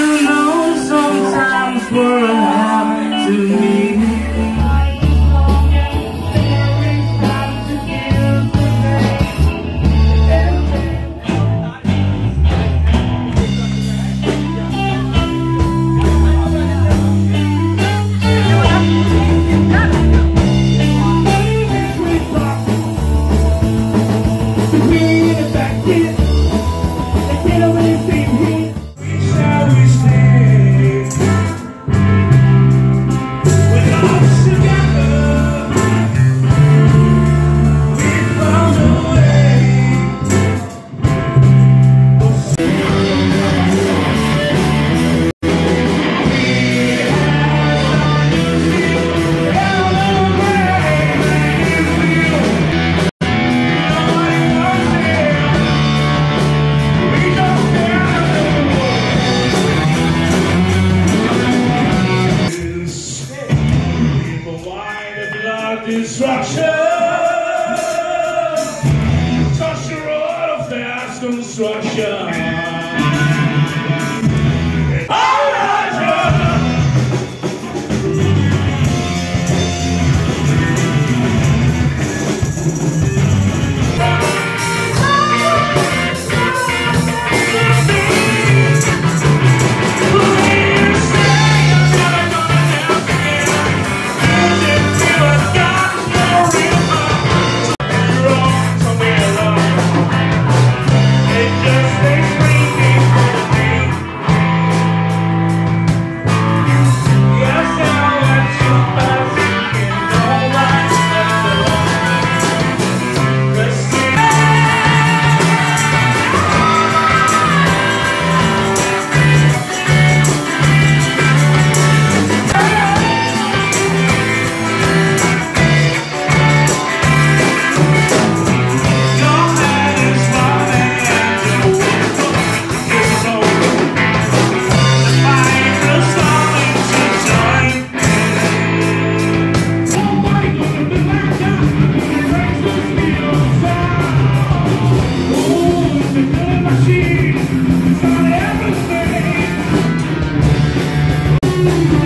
you know sometimes we're hard to meet. Of destruction. you.